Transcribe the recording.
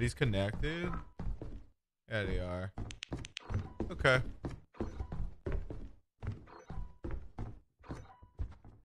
these connected? Yeah, they are. Okay.